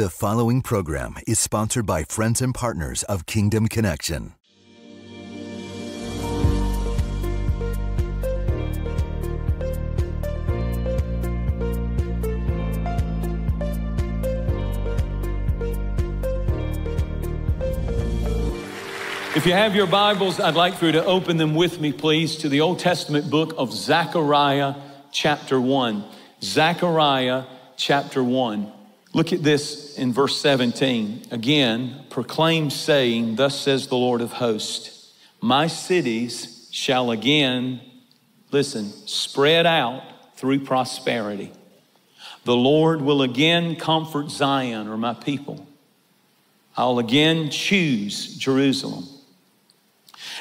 The following program is sponsored by friends and partners of Kingdom Connection. If you have your Bibles, I'd like for you to open them with me, please, to the Old Testament book of Zechariah, chapter 1. Zechariah, chapter 1. Look at this in verse 17. Again, proclaim, saying, Thus says the Lord of hosts, My cities shall again, listen, spread out through prosperity. The Lord will again comfort Zion, or my people. I'll again choose Jerusalem.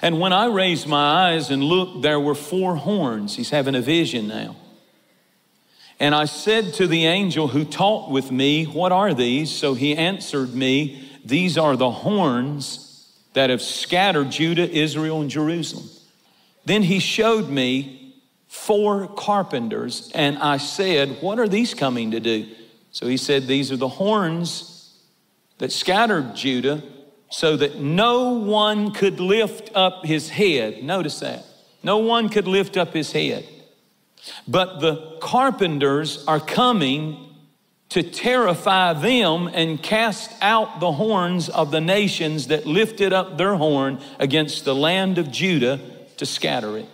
And when I raised my eyes and looked, there were four horns. He's having a vision now. And I said to the angel who talked with me, What are these? So he answered me, These are the horns that have scattered Judah, Israel, and Jerusalem. Then he showed me four carpenters, and I said, What are these coming to do? So he said, These are the horns that scattered Judah so that no one could lift up his head. Notice that. No one could lift up his head. But the carpenters are coming to terrify them and cast out the horns of the nations that lifted up their horn against the land of Judah to scatter it.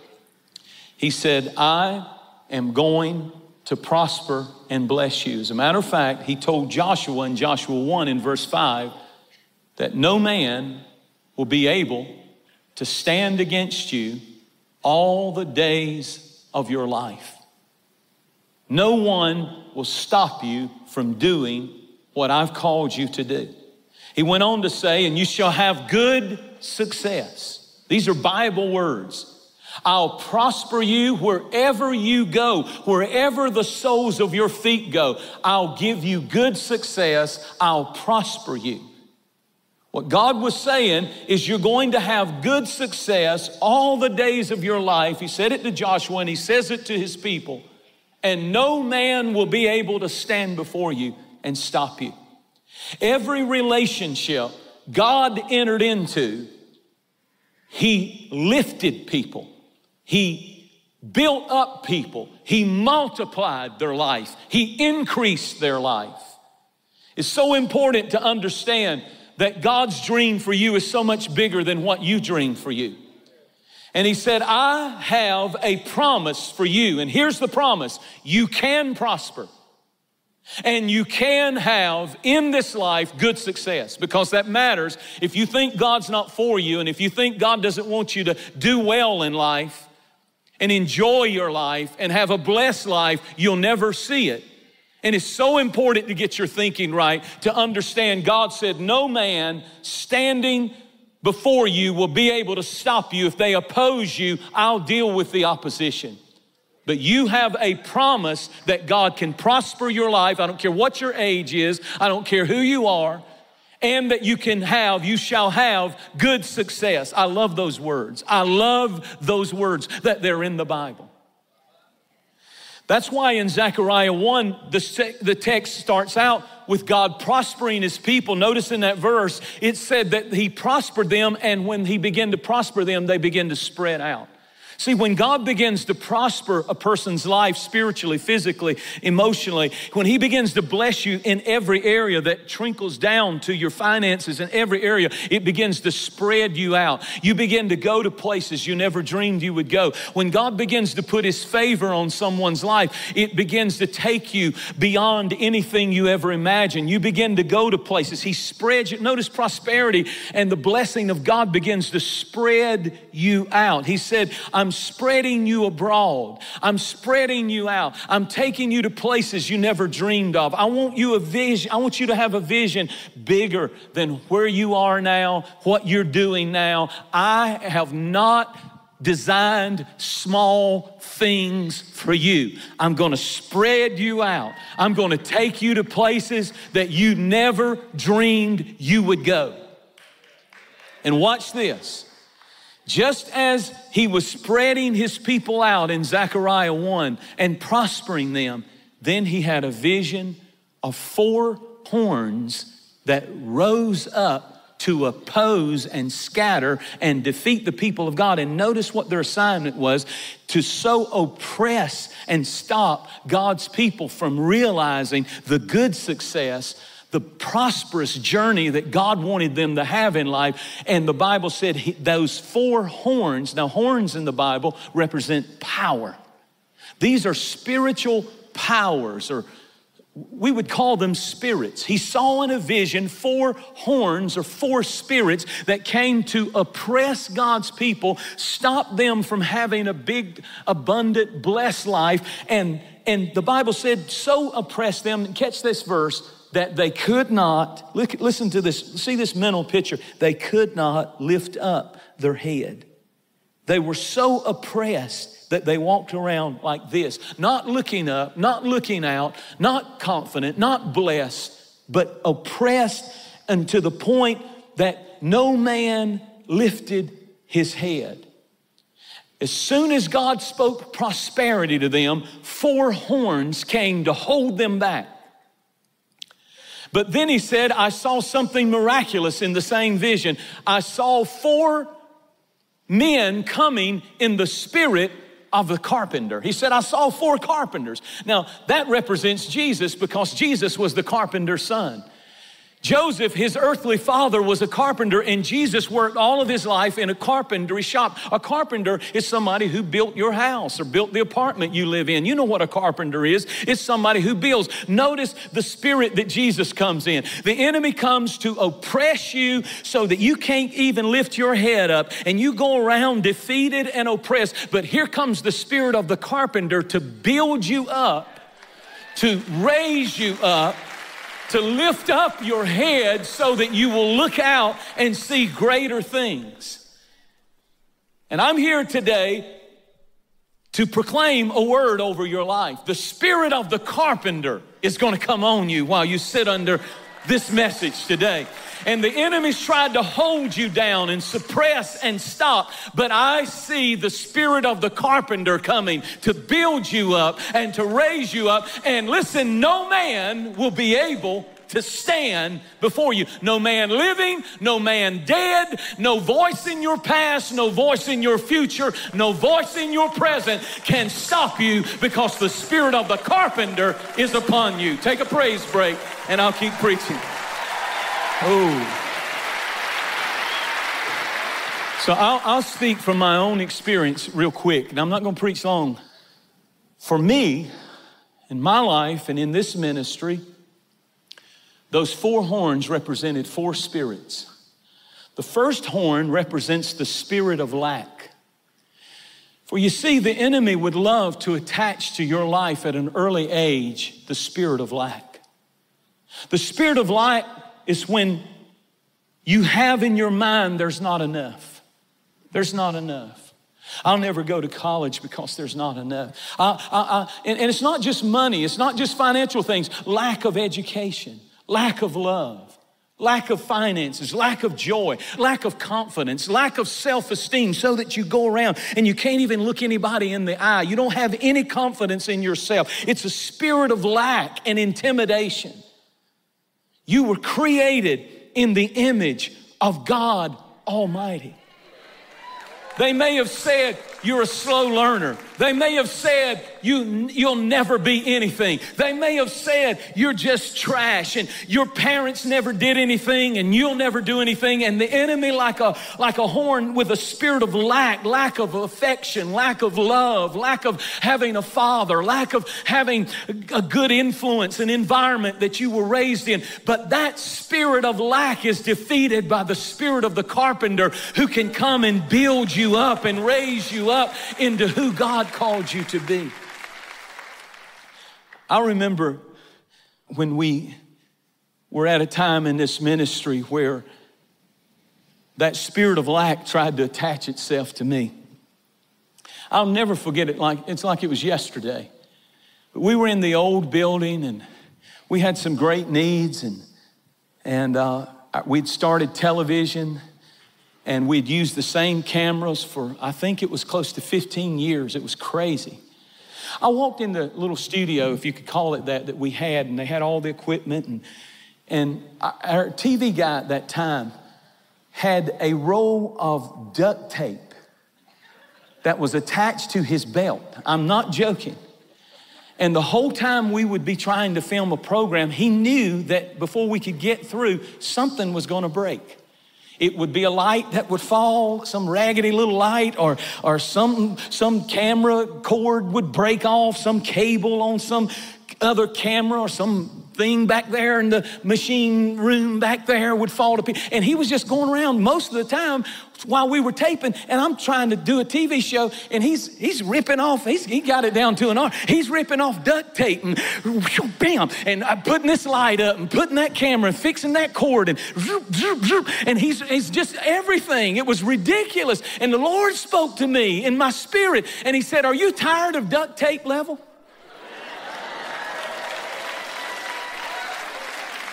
He said, I am going to prosper and bless you. As a matter of fact, he told Joshua in Joshua 1 in verse 5 that no man will be able to stand against you all the days of your life. No one will stop you from doing what I've called you to do. He went on to say, and you shall have good success. These are Bible words. I'll prosper you wherever you go, wherever the soles of your feet go. I'll give you good success. I'll prosper you. What God was saying is you're going to have good success all the days of your life. He said it to Joshua and he says it to his people. And no man will be able to stand before you and stop you. Every relationship God entered into, He lifted people. He built up people. He multiplied their life. He increased their life. It's so important to understand that God's dream for you is so much bigger than what you dream for you. And he said, I have a promise for you. And here's the promise you can prosper. And you can have in this life good success because that matters. If you think God's not for you and if you think God doesn't want you to do well in life and enjoy your life and have a blessed life, you'll never see it. And it's so important to get your thinking right to understand God said, No man standing before you will be able to stop you. If they oppose you, I'll deal with the opposition. But you have a promise that God can prosper your life. I don't care what your age is, I don't care who you are, and that you can have, you shall have good success. I love those words. I love those words that they're in the Bible. That's why in Zechariah 1, the, the text starts out with God prospering his people. Notice in that verse, it said that he prospered them, and when he began to prosper them, they began to spread out. See, when God begins to prosper a person's life spiritually, physically, emotionally, when He begins to bless you in every area that trickles down to your finances in every area, it begins to spread you out. You begin to go to places you never dreamed you would go. When God begins to put His favor on someone's life, it begins to take you beyond anything you ever imagined. You begin to go to places. He spreads you. Notice prosperity and the blessing of God begins to spread you out. He said, I'm I'm spreading you abroad. I'm spreading you out. I'm taking you to places you never dreamed of. I want you a vision. I want you to have a vision bigger than where you are now, what you're doing now. I have not designed small things for you. I'm going to spread you out. I'm going to take you to places that you never dreamed you would go. And watch this. Just as he was spreading his people out in Zechariah 1 and prospering them, then he had a vision of four horns that rose up to oppose and scatter and defeat the people of God. And notice what their assignment was to so oppress and stop God's people from realizing the good success the prosperous journey that God wanted them to have in life. And the Bible said he, those four horns, now, horns in the Bible represent power. These are spiritual powers or we would call them spirits. He saw in a vision four horns or four spirits that came to oppress God's people, stop them from having a big, abundant, blessed life. And, and the Bible said, so oppress them, catch this verse, that they could not, look, listen to this, see this mental picture, they could not lift up their head. They were so oppressed that they walked around like this, not looking up, not looking out, not confident, not blessed, but oppressed and to the point that no man lifted his head. As soon as God spoke prosperity to them, four horns came to hold them back. But then he said, I saw something miraculous in the same vision. I saw four men coming in the spirit of the carpenter. He said, I saw four carpenters. Now, that represents Jesus because Jesus was the carpenter's son. Joseph, his earthly father, was a carpenter, and Jesus worked all of his life in a carpentry shop. A carpenter is somebody who built your house or built the apartment you live in. You know what a carpenter is it's somebody who builds. Notice the spirit that Jesus comes in. The enemy comes to oppress you so that you can't even lift your head up, and you go around defeated and oppressed. But here comes the spirit of the carpenter to build you up, to raise you up to lift up your head so that you will look out and see greater things. And I'm here today to proclaim a word over your life. The spirit of the carpenter is going to come on you while you sit under this message today. And the enemy's tried to hold you down and suppress and stop. But I see the spirit of the carpenter coming to build you up and to raise you up. And listen, no man will be able to stand before you. No man living, no man dead, no voice in your past, no voice in your future, no voice in your present can stop you because the spirit of the carpenter is upon you. Take a praise break and I'll keep preaching. Oh. So I'll, I'll, speak from my own experience real quick, and I'm not going to preach long. For me, in my life and in this ministry, those four horns represented four spirits. The first horn represents the spirit of lack. For you see, the enemy would love to attach to your life at an early age the spirit of lack. The spirit of lack is when you have in your mind there's not enough. There's not enough. I'll never go to college because there's not enough. I, I, I, and, and it's not just money, it's not just financial things, lack of education lack of love, lack of finances, lack of joy, lack of confidence, lack of self esteem, so that you go around and you can't even look anybody in the eye. You don't have any confidence in yourself. It's a spirit of lack and intimidation. You were created in the image of God Almighty. They may have said, You're a slow learner. They may have said, you, You'll never be anything. They may have said, You're just trash and your parents never did anything and you'll never do anything. And the enemy, like a, like a horn with a spirit of lack, lack of affection, lack of love, lack of having a father, lack of having a good influence, an environment that you were raised in. But that spirit of lack is defeated by the spirit of the carpenter who can come and build you up and raise you up into who God called you to be. I remember when we were at a time in this ministry where that spirit of lack tried to attach itself to me. I'll never forget it like it's like it was yesterday. We were in the old building and we had some great needs and and uh, we'd started television and we'd used the same cameras for, I think it was close to 15 years. It was crazy. I walked in the little studio, if you could call it that, that we had, and they had all the equipment, and, And our TV guy at that time had a roll of duct tape that was attached to his belt. I'm not joking. And the whole time we would be trying to film a program, he knew that before we could get through, something was going to break. It would be a light that would fall, some raggedy little light, or, or some, some camera cord would break off, some cable on some other camera, or some thing back there in the machine room back there would fall to pieces. And he was just going around most of the time while we were taping, and I'm trying to do a TV show, and he's he's ripping off. He's, he got it down to an art. He's ripping off duct tape and bam, and I'm putting this light up and putting that camera and fixing that cord and and he's he's just everything. It was ridiculous. And the Lord spoke to me in my spirit, and He said, "Are you tired of duct tape level?"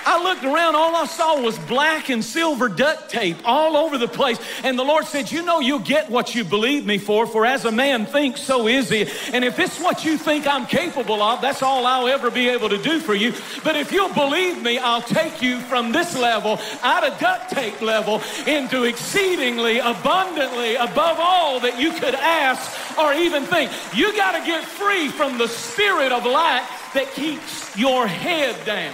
I looked around, all I saw was black and silver duct tape all over the place. And the Lord said, You know, you'll get what you believe me for, for as a man thinks, so is he. And if it's what you think I'm capable of, that's all I'll ever be able to do for you. But if you'll believe me, I'll take you from this level, out of duct tape level, into exceedingly abundantly above all that you could ask or even think. You got to get free from the spirit of lack that keeps your head down.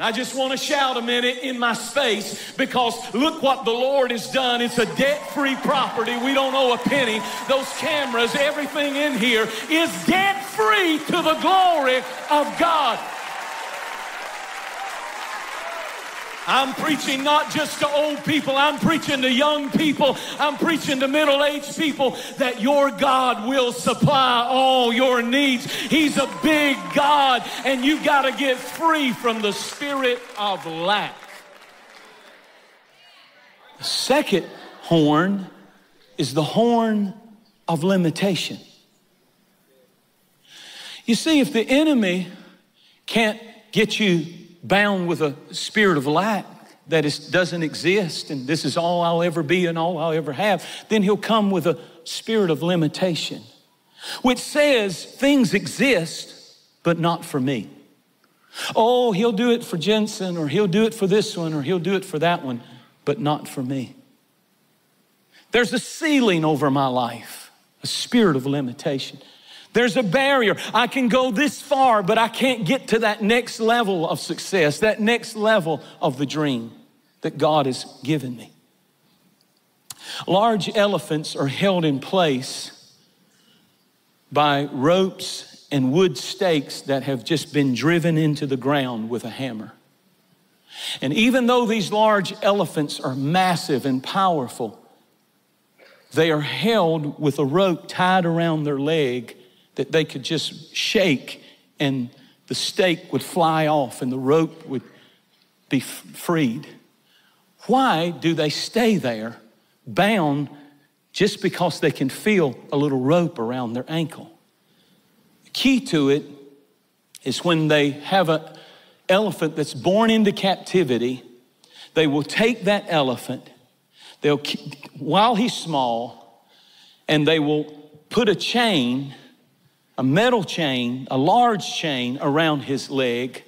I just want to shout a minute in my space because look what the Lord has done. It's a debt free property. We don't owe a penny. Those cameras, everything in here is debt free to the glory of God. I'm preaching not just to old people, I'm preaching to young people, I'm preaching to middle aged people that your God will supply all your needs. He's a big God, and you got to get free from the spirit of lack. The second horn is the horn of limitation. You see, if the enemy can't get you bound with a spirit of lack that is, doesn't exist and this is all I'll ever be and all I'll ever have, then he'll come with a spirit of limitation, which says things exist, but not for me. Oh, he'll do it for Jentezen, or he'll do it for this one, or he'll do it for that one, but not for me. There's a ceiling over my life, a spirit of limitation. There's a barrier. I can go this far, but I can't get to that next level of success, that next level of the dream that God has given me. Large elephants are held in place by ropes and wood stakes that have just been driven into the ground with a hammer. And even though these large elephants are massive and powerful, they are held with a rope tied around their leg that they could just shake and the stake would fly off and the rope would be freed. Why do they stay there bound just because they can feel a little rope around their ankle? The key to it is when they have an elephant that's born into captivity, they will take that elephant, they'll while he's small, and they will put a chain a metal chain, a large chain around his leg,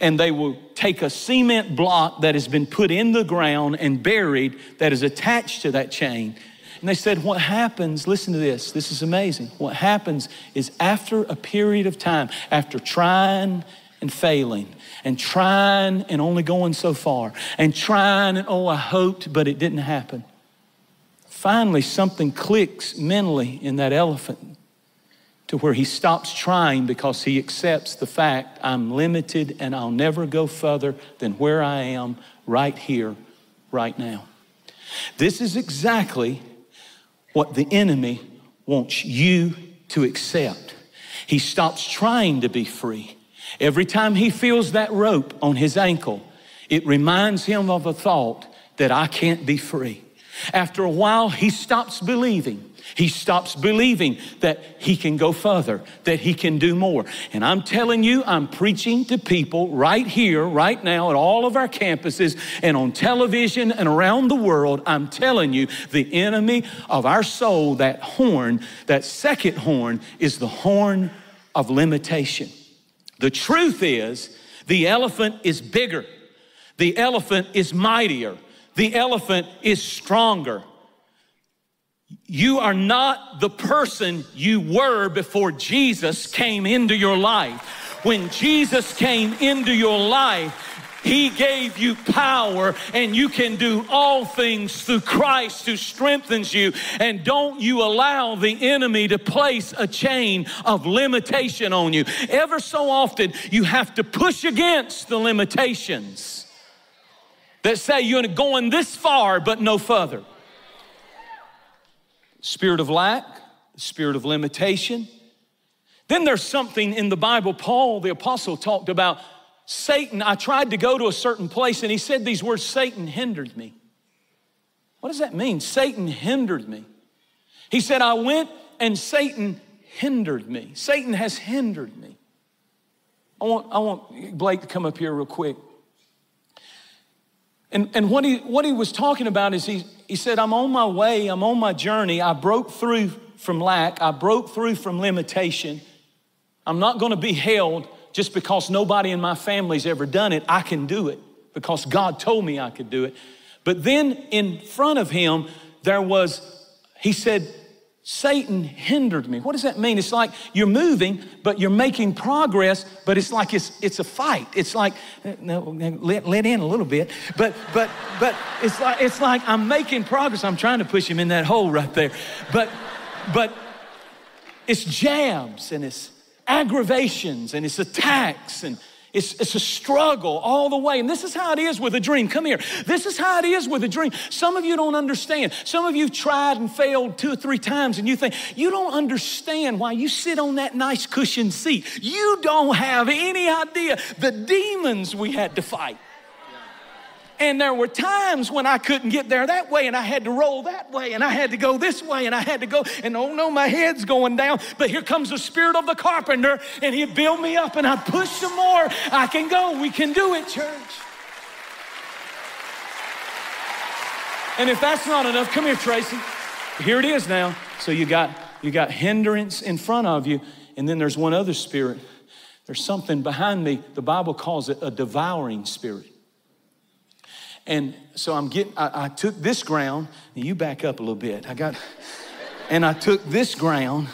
and they will take a cement block that has been put in the ground and buried that is attached to that chain. And they said, What happens, listen to this, this is amazing. What happens is after a period of time, after trying and failing, and trying and only going so far, and trying and oh, I hoped, but it didn't happen. Finally, something clicks mentally in that elephant to where he stops trying because he accepts the fact I'm limited and I'll never go further than where I am right here, right now. This is exactly what the enemy wants you to accept. He stops trying to be free. Every time he feels that rope on his ankle, it reminds him of a thought that I can't be free. After a while, he stops believing he stops believing that he can go further, that he can do more. And I'm telling you, I'm preaching to people right here, right now, at all of our campuses and on television and around the world. I'm telling you, the enemy of our soul, that horn, that second horn, is the horn of limitation. The truth is, The elephant is bigger. The elephant is mightier. The elephant is stronger. You are not the person you were before Jesus came into your life. When Jesus came into your life, he gave you power, and you can do all things through Christ who strengthens you. And don't you allow the enemy to place a chain of limitation on you. Ever so often, you have to push against the limitations that say you're going this far, but no further. Spirit of lack, spirit of limitation. Then there's something in the Bible, Paul the apostle talked about Satan, I tried to go to a certain place and he said these words Satan hindered me. What does that mean? Satan hindered me. He said, I went and Satan hindered me. Satan has hindered me. I want, I want Blake to come up here real quick. And, and what, he, what he was talking about is he, he said, I'm on my way, I'm on my journey. I broke through from lack, I broke through from limitation. I'm not going to be held just because nobody in my family's ever done it, I can do it because God told me I could do it. But then in front of him, there was, he said, Satan hindered me. What does that mean? It's like you're moving, but you're making progress, but it's like it's, it's a fight. It's like, eh, no, eh, let, let in a little bit, but, but, but it's like, it's like I'm making progress. I'm trying to push him in that hole right there. But, but it's jabs and it's aggravations and it's attacks and it's, it's a struggle all the way. And this is how it is with a dream. Come here. This is how it is with a dream. Some of you don't understand. Some of you tried and failed two or three times, and you think, you don't understand why you sit on that nice cushioned seat. You don't have any idea the demons we had to fight. And there were times when I couldn't get there that way and I had to roll that way and I had to go this way and I had to go, and oh no, my head's going down. But here comes the spirit of the carpenter and he'd build me up and I'd push some more. I can go. We can do it, church. And if that's not enough, come here, Tracy. Here it is now. So you got you got hindrance in front of you, and then there's one other spirit. There's something behind me. The Bible calls it a devouring spirit. And so I'm getting, I, I took this ground, and you back up a little bit. I got, and I took this ground,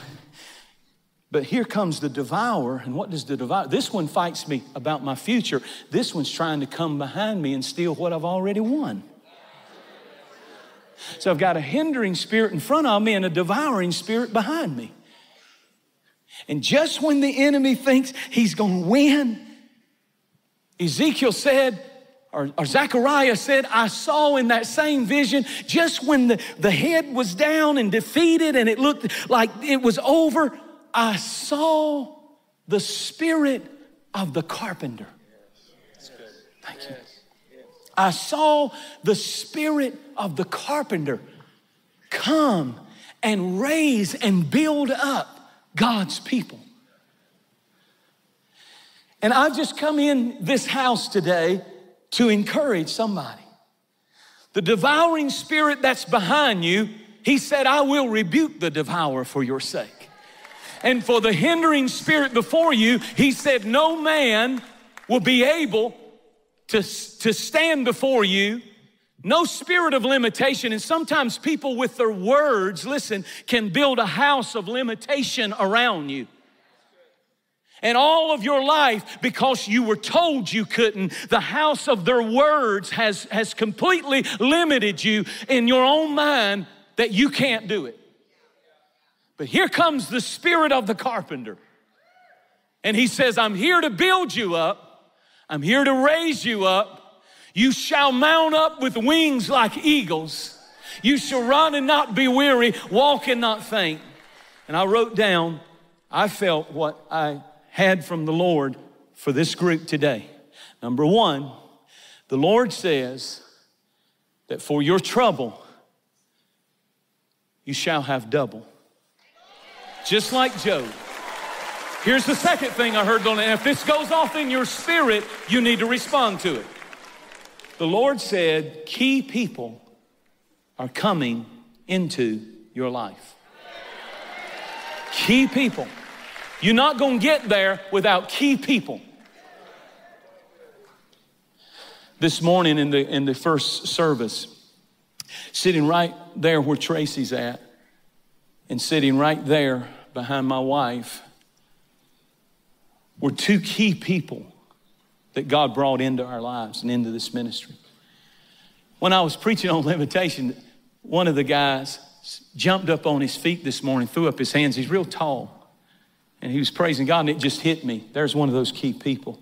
but here comes the devourer. And what does the devour? This one fights me about my future. This one's trying to come behind me and steal what I've already won. So I've got a hindering spirit in front of me and a devouring spirit behind me. And just when the enemy thinks he's going to win, Ezekiel said, or, or Zechariah said, I saw in that same vision, just when the, the head was down and defeated and it looked like it was over, I saw the spirit of the carpenter. Thank you. I saw the spirit of the carpenter come and raise and build up God's people. And I've just come in this house today to encourage somebody. The devouring spirit that's behind you, he said, I will rebuke the devourer for your sake. And for the hindering spirit before you, he said, No man will be able to, to stand before you. No spirit of limitation. And sometimes people with their words, listen, can build a house of limitation around you and all of your life because you were told you couldn't. The house of their words has, has completely limited you in your own mind that you can't do it. But here comes the spirit of the carpenter. And he says, I'm here to build you up, I'm here to raise you up. You shall mount up with wings like eagles. You shall run and not be weary, walk and not faint. And I wrote down, I felt what I had from the Lord for this group today. Number one, the Lord says that for your trouble, you shall have double. Just like Job. Here's the second thing I heard on it. If this goes off in your spirit, you need to respond to it. The Lord said, key people are coming into your life. Key people. You're not going to get there without key people. This morning in the, in the first service, sitting right there where Tracy's at, and sitting right there behind my wife, were two key people that God brought into our lives and into this ministry. When I was preaching on limitation, one of the guys jumped up on his feet this morning, threw up his hands. He's real tall. And he was praising God, and it just hit me. There's one of those key people.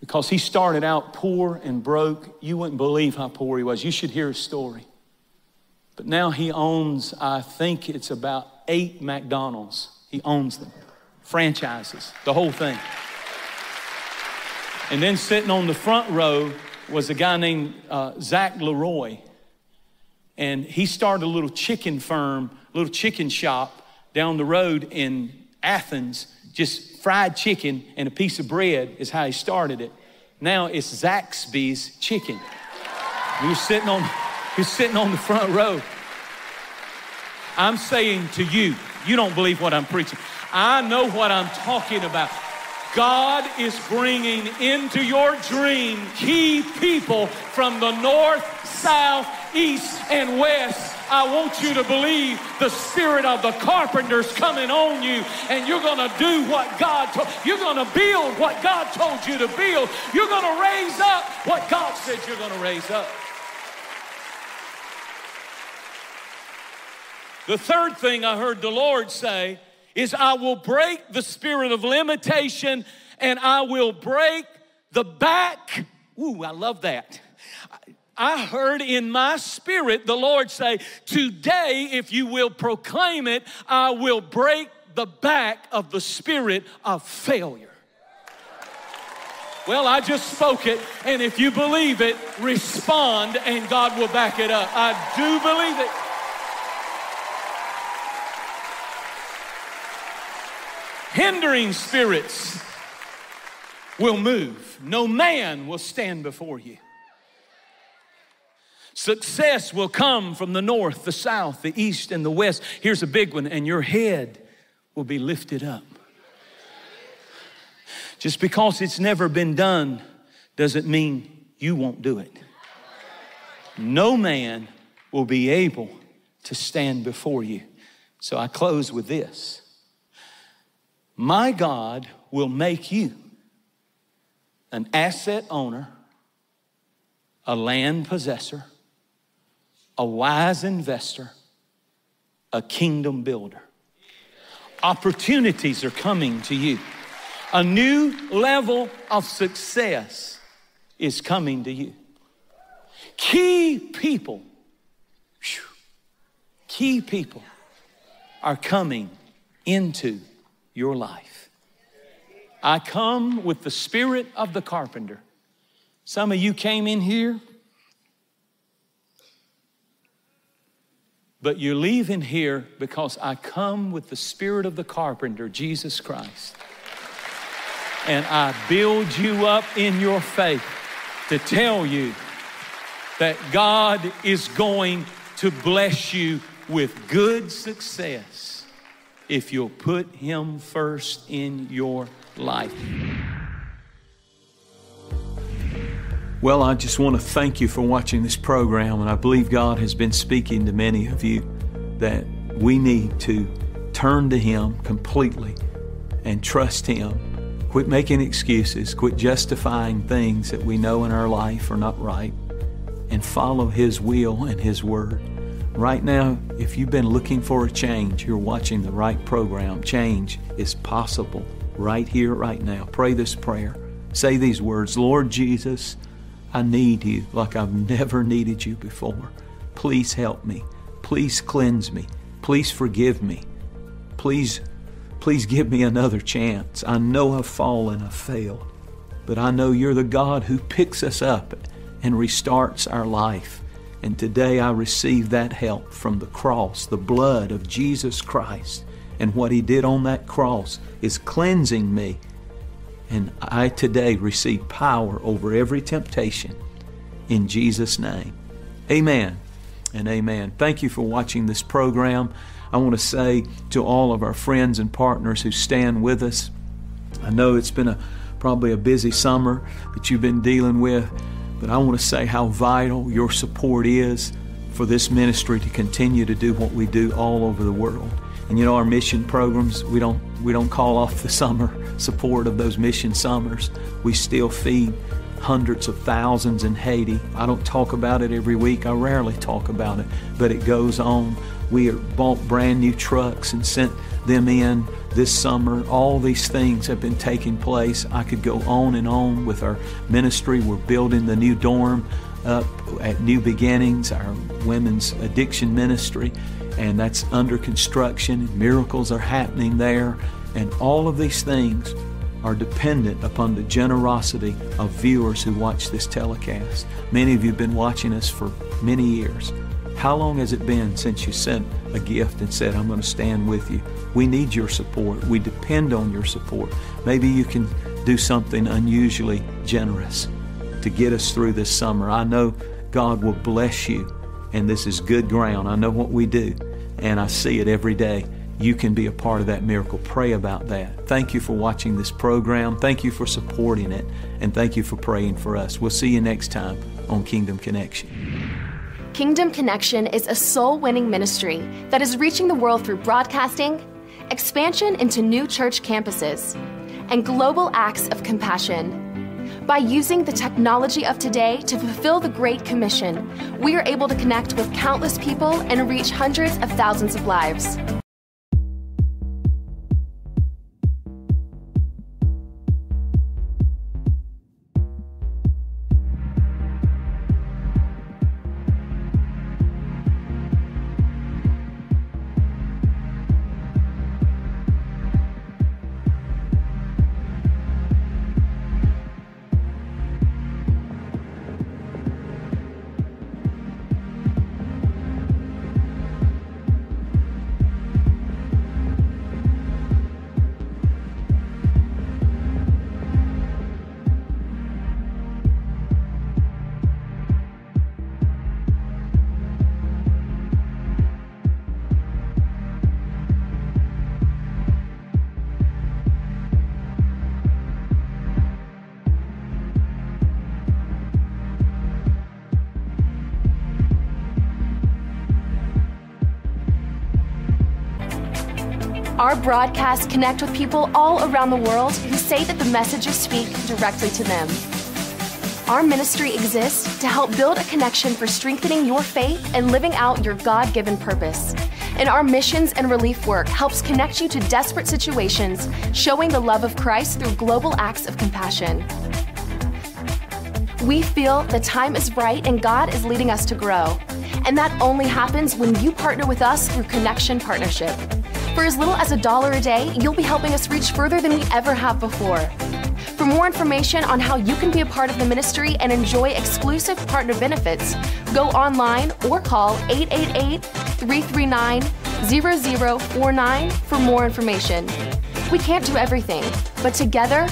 Because he started out poor and broke. You wouldn't believe how poor he was. You should hear his story. But now he owns, I think it's about eight McDonald's. He owns them, franchises, the whole thing. And then sitting on the front row was a guy named uh, Zach McLeroy. And he started a little chicken firm, little chicken shop down the road in Athens. Just fried chicken and a piece of bread is how he started it. Now it's Zaxby's chicken. Was sitting on, was sitting on the front row. I'm saying to you, you don't believe what I'm preaching. I know what I'm talking about. God is bringing into your dream key people from the north, south, east, and west. I want you to believe the spirit of the carpenter's coming on you, and you're going to do what God told. You're going to build what God told you to build. You're going to raise up what God said you're going to raise up. The third thing I heard the Lord say is I will break the spirit of limitation and I will break the back. Ooh, I love that. I heard in my spirit the Lord say, Today, if you will proclaim it, I will break the back of the spirit of failure. Well, I just spoke it, and if you believe it, respond and God will back it up. I do believe it. hindering spirits will move. No man will stand before you. Success will come from the north, the south, the east, and the west. Here's a big one, and your head will be lifted up. Just because it's never been done doesn't mean you won't do it. No man will be able to stand before you. So I close with this. My God will make you an asset owner, a land possessor, a wise investor, a kingdom builder. Opportunities are coming to you. A new level of success is coming to you. Key people, key people are coming into your life. I come with the spirit of the carpenter. Some of you came in here, but you're leaving here because I come with the spirit of the carpenter, Jesus Christ. And I build you up in your faith to tell you that God is going to bless you with good success if you'll put Him first in your life. Well, I just want to thank you for watching this program, and I believe God has been speaking to many of you that we need to turn to Him completely and trust Him. Quit making excuses, quit justifying things that we know in our life are not right, and follow His will and His word. Right now, if you've been looking for a change, you're watching the right program. Change is possible right here, right now. Pray this prayer. Say these words Lord Jesus, I need you like I've never needed you before. Please help me. Please cleanse me. Please forgive me. Please, please give me another chance. I know I've fallen, I've failed, but I know you're the God who picks us up and restarts our life. And today I receive that help from the cross, the blood of Jesus Christ. And what He did on that cross is cleansing me. And I today receive power over every temptation in Jesus' name. Amen and amen. Thank you for watching this program. I want to say to all of our friends and partners who stand with us, I know it's been a probably a busy summer that you've been dealing with. But I want to say how vital your support is for this ministry to continue to do what we do all over the world. And you know our mission programs, we don't we don't call off the summer support of those mission summers. We still feed hundreds of thousands in Haiti. I don't talk about it every week. I rarely talk about it, but it goes on. We bought brand new trucks and sent them in this summer. All these things have been taking place. I could go on and on with our ministry. We're building the new dorm up at New Beginnings, our women's addiction ministry, and that's under construction. Miracles are happening there, and all of these things are dependent upon the generosity of viewers who watch this telecast. Many of you have been watching us for many years. How long has it been since you sent a gift and said, I'm going to stand with you? We need your support. We depend on your support. Maybe you can do something unusually generous to get us through this summer. I know God will bless you, and this is good ground. I know what we do, and I see it every day. You can be a part of that miracle. Pray about that. Thank you for watching this program. Thank you for supporting it, and thank you for praying for us. We'll see you next time on Kingdom Connection. Kingdom Connection is a soul winning ministry that is reaching the world through broadcasting, expansion into new church campuses, and global acts of compassion. By using the technology of today to fulfill the Great Commission, we are able to connect with countless people and reach hundreds of thousands of lives. Our broadcasts connect with people all around the world who say that the messages speak directly to them. Our ministry exists to help build a connection for strengthening your faith and living out your God given purpose. And our missions and relief work helps connect you to desperate situations, showing the love of Christ through global acts of compassion. We feel the time is right and God is leading us to grow. And that only happens when you partner with us through Connection Partnership. For as little as a dollar a day, you'll be helping us reach further than we ever have before. For more information on how you can be a part of the ministry and enjoy exclusive partner benefits, go online or call 888 339 0049 for more information. We can't do everything, but together,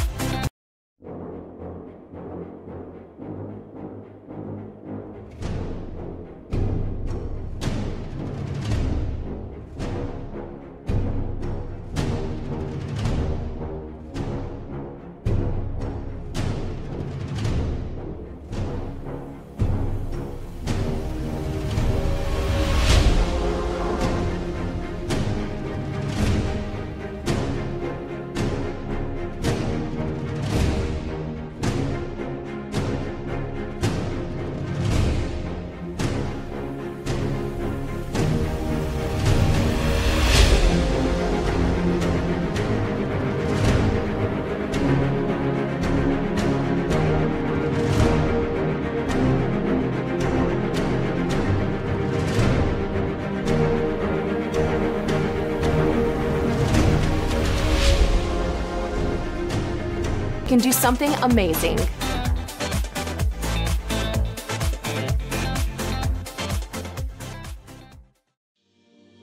can do something amazing.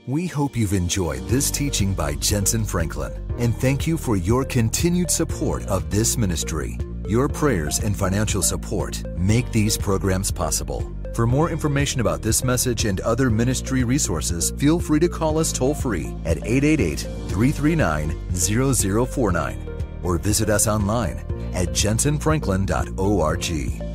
We hope you've enjoyed this teaching by Jentezen Franklin and thank you for your continued support of this ministry. Your prayers and financial support make these programs possible. For more information about this message and other ministry resources, feel free to call us toll free at 888 339 0049 or visit us online at jentezenfranklin.org.